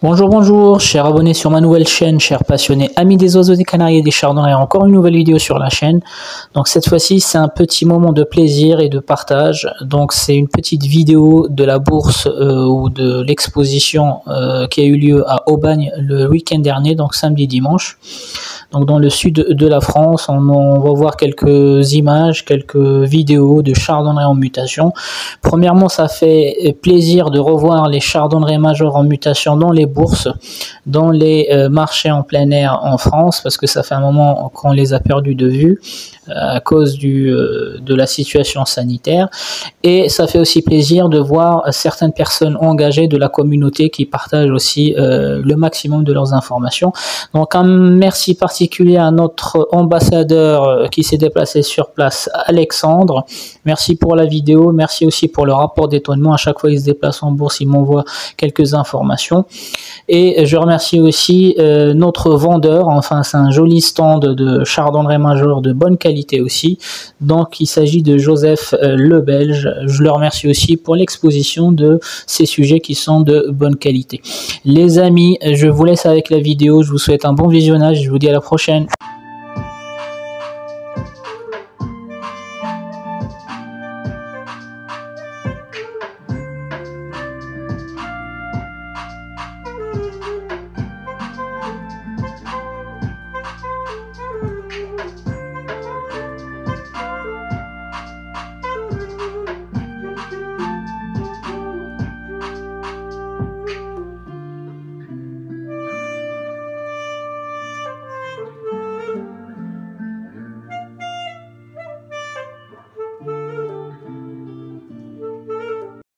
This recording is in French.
Bonjour, bonjour, chers abonnés sur ma nouvelle chaîne, chers passionnés, amis des oiseaux, des canaries et des chardons, et encore une nouvelle vidéo sur la chaîne. Donc cette fois-ci, c'est un petit moment de plaisir et de partage. Donc c'est une petite vidéo de la bourse euh, ou de l'exposition euh, qui a eu lieu à Aubagne le week-end dernier, donc samedi dimanche. Donc dans le sud de la France, on, va voir quelques images, quelques vidéos de chardonnerie en mutation. Premièrement, ça fait plaisir de revoir les chardonnerets majeurs en mutation dans les bourses, dans les euh, marchés en plein air en France, parce que ça fait un moment qu'on les a perdus de vue euh, à cause du, euh, de la situation sanitaire. Et ça fait aussi plaisir de voir certaines personnes engagées de la communauté qui partagent aussi le maximum de leurs informations. Donc un merci particulier à notre ambassadeur qui s'est déplacé sur place, Alexandre. Merci pour la vidéo, merci aussi pour le rapport d'étonnement. À chaque fois qu'il se déplace en bourse, il m'envoie quelques informations. Et je remercie aussi euh, notre vendeur, enfin c'est un joli stand de chardonneret major de bonne qualité aussi. Donc il s'agit de Joseph euh, Le Belge. Je le remercie aussi pour l'exposition de ces sujets qui sont de bonne qualité. Les amis, je vous laisse avec la vidéo. Je vous souhaite un bon visionnage. Je vous dis à la prochaine.